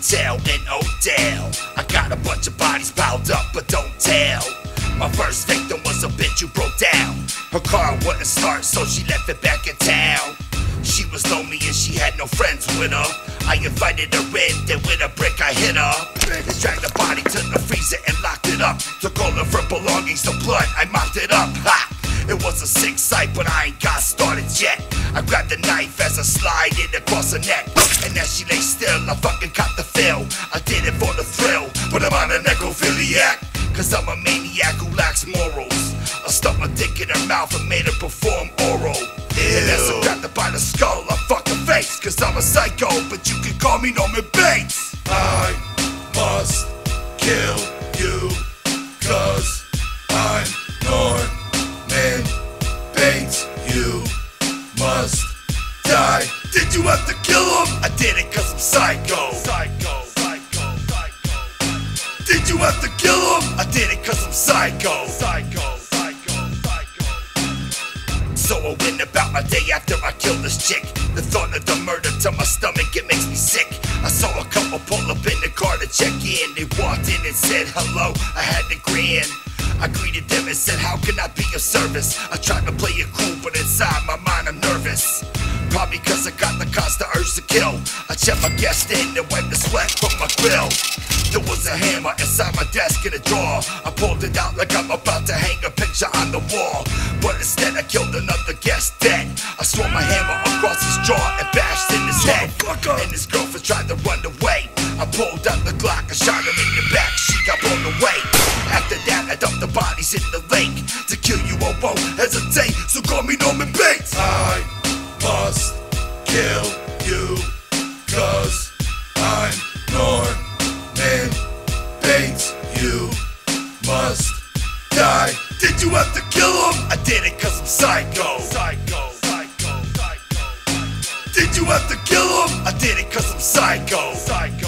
motel in Odell. I got a bunch of bodies piled up, but don't tell. My first victim was a bitch who broke down. Her car wouldn't start, so she left it back in town. She was lonely and she had no friends with her. I invited her in, then with a brick I hit her. Dragged the body to the freezer and locked it up. Took all of her belongings, the blood, I mopped it up. Ha! Was a sick sight, but I ain't got started yet. I grabbed the knife as I slide it across her neck. And as she lay still, I fucking caught the feel. I did it for the thrill, but I'm on a necrophiliac. Cause I'm a maniac who lacks morals. I stuck my dick in her mouth and made her perform oral. And as I grabbed her by the skull, I fucked her face. Cause I'm a psycho, but you can call me Norman Bates. I must kill kill him? I did it cause I'm psycho. Psycho, psycho, psycho. So I went about my day after I killed this chick. The thought of the murder to my stomach, it makes me sick. I saw a couple pull up in the car to check in. They walked in and said hello. I had to grin. I greeted them and said, How can I be of service? I tried to play it cool, but inside my mind I'm nervous. Probably cause I got the constant urge to kill. I checked my guest in and wiped the sweat from my grill. There was a hammer inside my desk in a drawer. I pulled it out like I'm about to hang a picture on the wall. But instead, I killed another guest dead. I swung my hammer across his jaw and bashed in his head. And his girlfriend tried to run away. I pulled out the Glock and shot her in the back. She got blown away. After that, I dumped the bodies in the lake. To kill you, I won't hesitate. So call me Norman Bates. I must kill Did you have to kill him? I did it cause I'm psycho. Psycho, psycho, psycho. Did you have to kill him? I did it cause I'm psycho. Psycho.